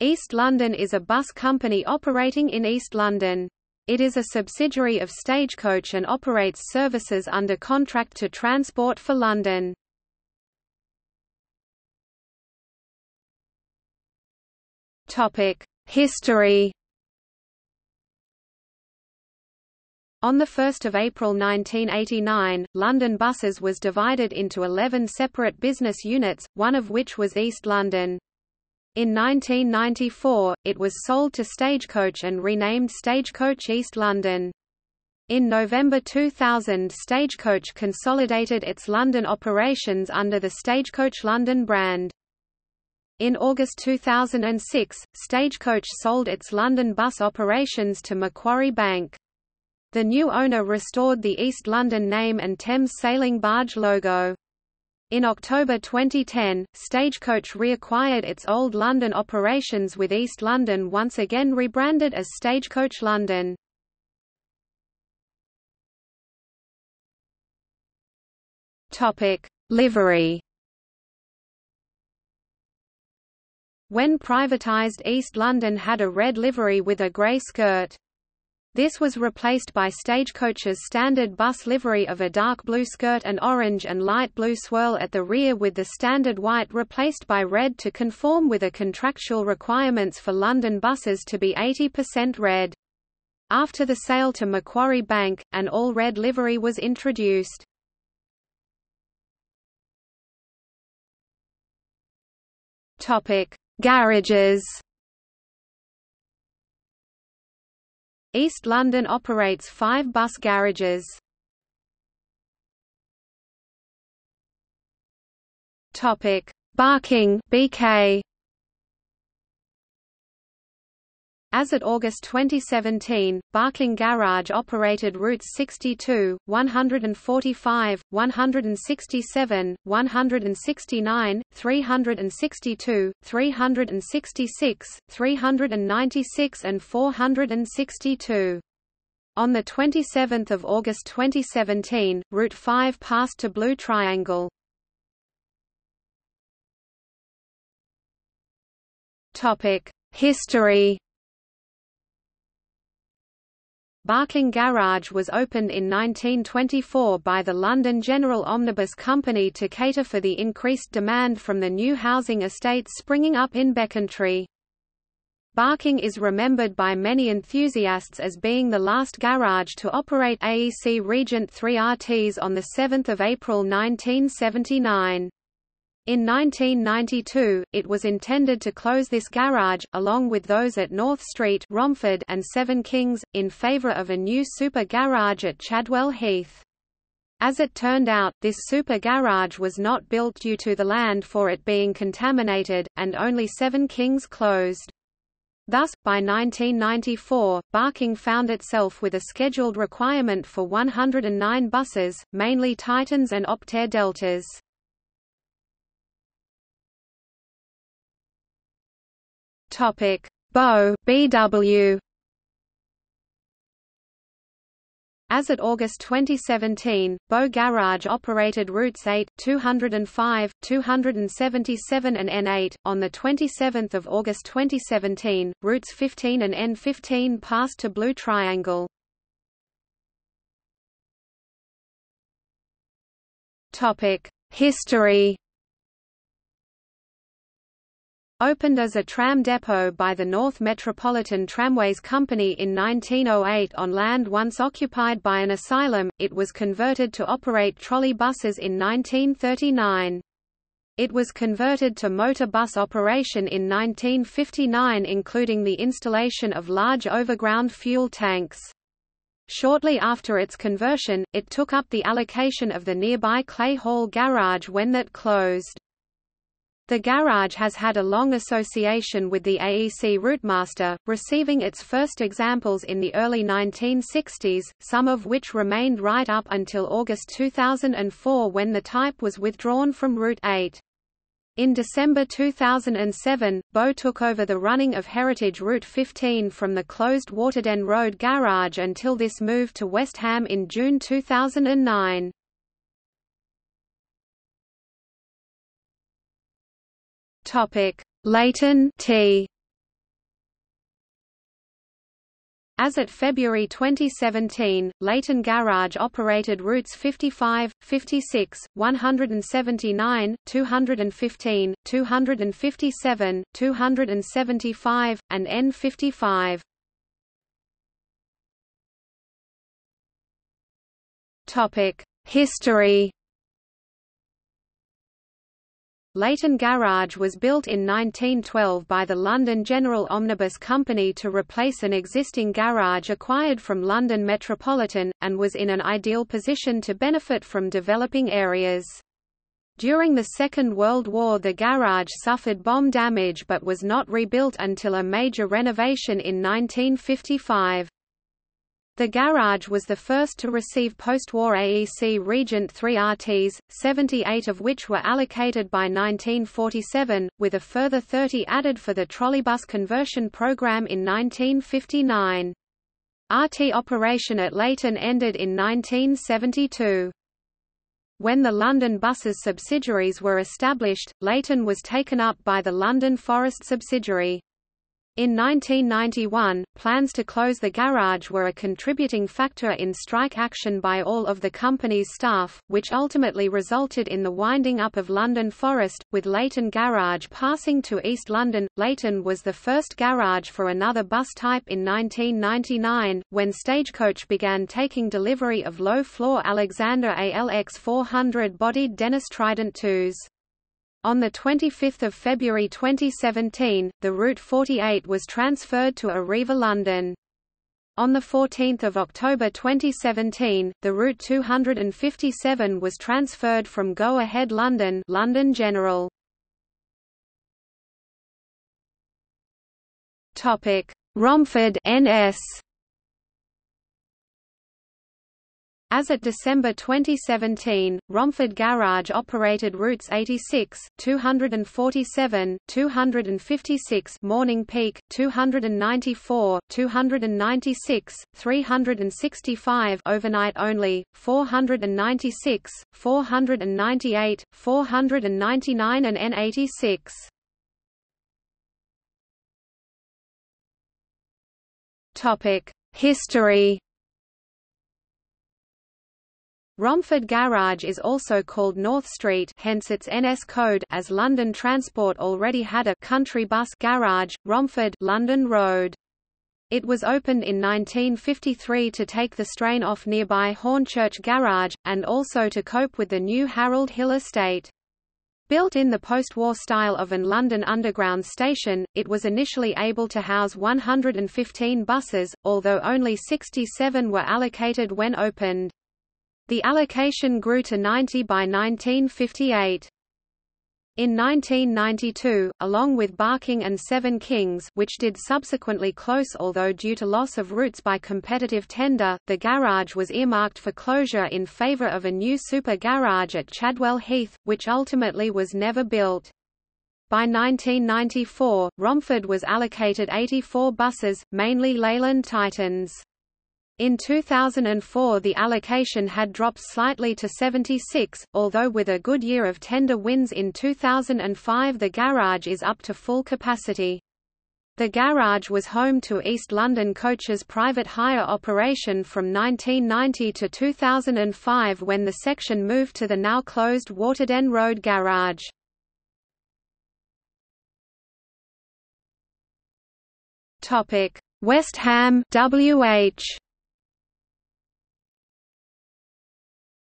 East London is a bus company operating in East London. It is a subsidiary of Stagecoach and operates services under contract to Transport for London. History On 1 April 1989, London Buses was divided into 11 separate business units, one of which was East London. In 1994, it was sold to Stagecoach and renamed Stagecoach East London. In November 2000 Stagecoach consolidated its London operations under the Stagecoach London brand. In August 2006, Stagecoach sold its London bus operations to Macquarie Bank. The new owner restored the East London name and Thames sailing barge logo. In October 2010, Stagecoach reacquired its old London operations with East London once again rebranded as Stagecoach London. Livery When privatised East London had a red livery with a grey skirt. This was replaced by Stagecoach's standard bus livery of a dark blue skirt and orange and light blue swirl at the rear with the standard white replaced by red to conform with a contractual requirements for London buses to be 80% red. After the sale to Macquarie Bank, an all-red livery was introduced. Garages East London operates five bus garages. Barking BK As at August 2017, Barking Garage operated routes 62, 145, 167, 169, 362, 366, 396 and 462. On 27 August 2017, Route 5 passed to Blue Triangle. History Barking Garage was opened in 1924 by the London General Omnibus Company to cater for the increased demand from the new housing estates springing up in Becontree. Barking is remembered by many enthusiasts as being the last garage to operate AEC Regent 3 RTs on 7 April 1979. In 1992, it was intended to close this garage, along with those at North Street Romford and Seven Kings, in favour of a new super garage at Chadwell Heath. As it turned out, this super garage was not built due to the land for it being contaminated, and only Seven Kings closed. Thus, by 1994, Barking found itself with a scheduled requirement for 109 buses, mainly Titans and Optare Deltas. Topic: Bow BW. As at August 2017, Bow Garage operated routes 8, 205, 277 and N8. On the 27th of August 2017, routes 15 and N15 passed to Blue Triangle. Topic: History Opened as a tram depot by the North Metropolitan Tramways Company in 1908 on land once occupied by an asylum, it was converted to operate trolley buses in 1939. It was converted to motor bus operation in 1959 including the installation of large overground fuel tanks. Shortly after its conversion, it took up the allocation of the nearby Clay Hall garage when that closed. The garage has had a long association with the AEC Routemaster, receiving its first examples in the early 1960s, some of which remained right up until August 2004 when the type was withdrawn from Route 8. In December 2007, Bow took over the running of Heritage Route 15 from the closed Waterden Road garage until this moved to West Ham in June 2009. Topic: Leyton T. As at February 2017, Leyton Garage operated routes 55, 56, 179, 215, 257, 275, and N55. History Leyton Garage was built in 1912 by the London General Omnibus Company to replace an existing garage acquired from London Metropolitan, and was in an ideal position to benefit from developing areas. During the Second World War the garage suffered bomb damage but was not rebuilt until a major renovation in 1955. The garage was the first to receive post-war AEC Regent 3 RTs, 78 of which were allocated by 1947, with a further 30 added for the trolleybus conversion program in 1959. RT operation at Leyton ended in 1972. When the London Buses subsidiaries were established, Leyton was taken up by the London Forest subsidiary. In 1991, plans to close the garage were a contributing factor in strike action by all of the company's staff, which ultimately resulted in the winding up of London Forest, with Leyton Garage passing to East London. Leyton was the first garage for another bus type in 1999, when Stagecoach began taking delivery of low-floor Alexander ALX 400-bodied Dennis Trident 2s. On 25 February 2017, the Route 48 was transferred to Arriva London. On 14 October 2017, the Route 257 was transferred from Go Ahead London London General. Romford NS As at December 2017, Romford Garage operated routes 86, 247, 256 Morning Peak, 294, 296, 365 overnight only, 496, 498, 499 and N86. Topic: History Romford Garage is also called North Street hence its NS code as London Transport already had a country bus garage, Romford London Road. It was opened in 1953 to take the strain off nearby Hornchurch Garage, and also to cope with the new Harold Hill estate. Built in the post-war style of an London Underground station, it was initially able to house 115 buses, although only 67 were allocated when opened. The allocation grew to 90 by 1958. In 1992, along with Barking and Seven Kings which did subsequently close although due to loss of routes by competitive tender, the garage was earmarked for closure in favour of a new super garage at Chadwell Heath, which ultimately was never built. By 1994, Romford was allocated 84 buses, mainly Leyland Titans. In 2004 the allocation had dropped slightly to 76, although with a good year of tender wins in 2005 the garage is up to full capacity. The garage was home to East London Coaches private hire operation from 1990 to 2005 when the section moved to the now closed Waterden Road garage. West Ham WH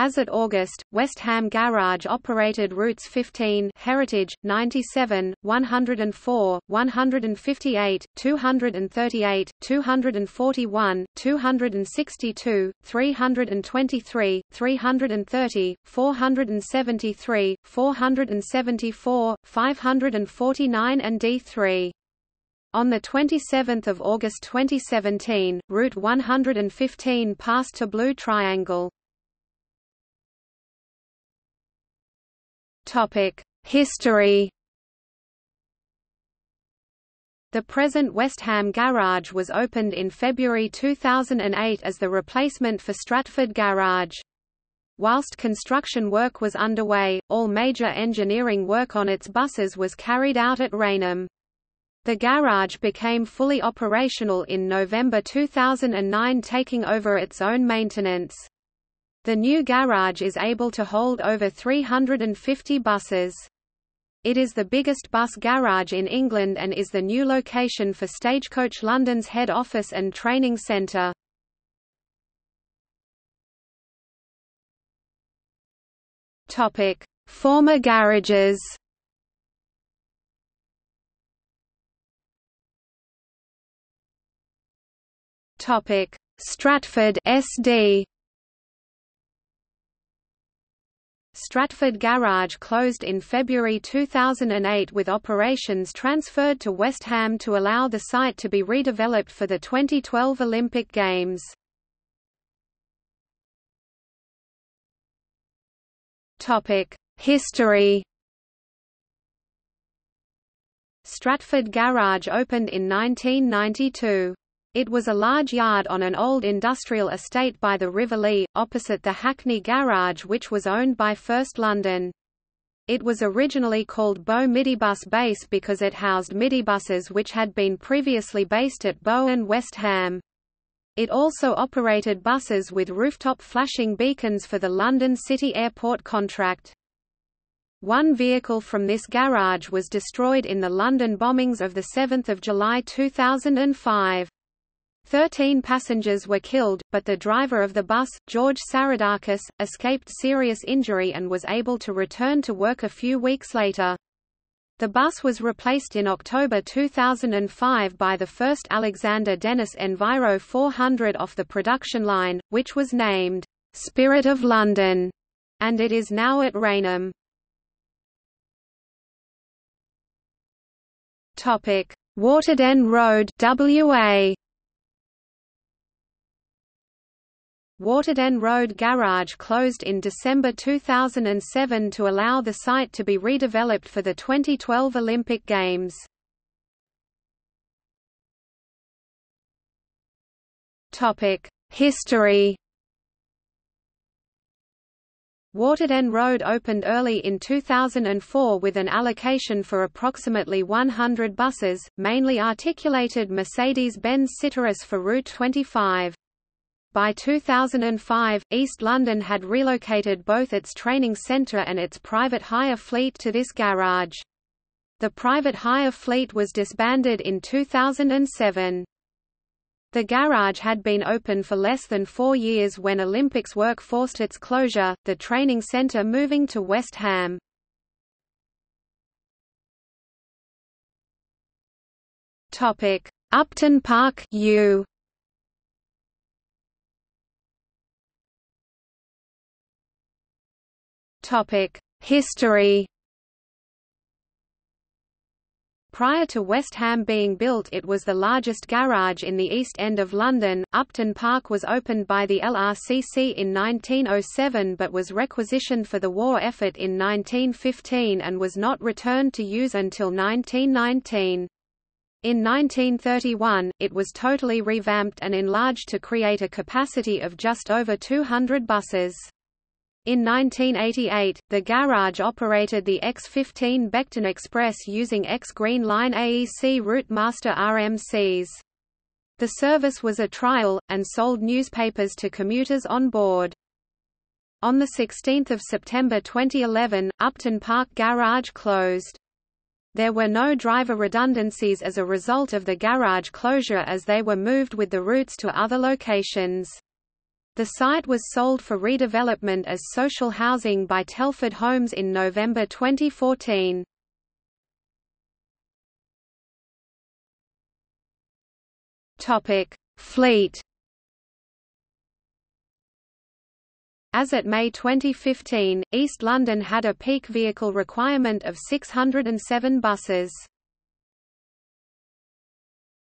As at August, West Ham Garage operated routes 15 Heritage, 97, 104, 158, 238, 241, 262, 323, 330, 473, 474, 549 and D3. On 27 August 2017, Route 115 passed to Blue Triangle. History The present West Ham Garage was opened in February 2008 as the replacement for Stratford Garage. Whilst construction work was underway, all major engineering work on its buses was carried out at Rainham. The garage became fully operational in November 2009 taking over its own maintenance. The new garage is able to hold over 350 buses. It is the biggest bus garage in England and is the new location for Stagecoach London's head office and training centre. Topic: Former garages. Topic: Stratford SD. Stratford Garage closed in February 2008 with operations transferred to West Ham to allow the site to be redeveloped for the 2012 Olympic Games. History Stratford Garage opened in 1992. It was a large yard on an old industrial estate by the River Lee, opposite the Hackney Garage which was owned by First London. It was originally called Bow Midibus Base because it housed midibuses which had been previously based at Bow and West Ham. It also operated buses with rooftop flashing beacons for the London City Airport contract. One vehicle from this garage was destroyed in the London bombings of 7 July 2005. Thirteen passengers were killed, but the driver of the bus, George Psaradakis, escaped serious injury and was able to return to work a few weeks later. The bus was replaced in October 2005 by the first Alexander Dennis Enviro 400 off the production line, which was named, "'Spirit of London' and it is now at Rainham. Waterden Road WA Waterden Road Garage closed in December 2007 to allow the site to be redeveloped for the 2012 Olympic Games. History Waterden Road opened early in 2004 with an allocation for approximately 100 buses, mainly articulated Mercedes-Benz Citaros for Route 25. By 2005, East London had relocated both its training centre and its private hire fleet to this garage. The private hire fleet was disbanded in 2007. The garage had been open for less than four years when Olympics work forced its closure, the training centre moving to West Ham. Upton Park U History Prior to West Ham being built it was the largest garage in the East End of London. Upton Park was opened by the LRCC in 1907 but was requisitioned for the war effort in 1915 and was not returned to use until 1919. In 1931, it was totally revamped and enlarged to create a capacity of just over 200 buses. In 1988, the garage operated the X15 Beckton Express using X Green Line AEC Routemaster RMCs. The service was a trial, and sold newspapers to commuters on board. On 16 September 2011, Upton Park Garage closed. There were no driver redundancies as a result of the garage closure as they were moved with the routes to other locations. The site was sold for redevelopment as social housing by Telford Homes in November 2014. Topic: Fleet. As at May 2015, East London had a peak vehicle requirement of 607 buses.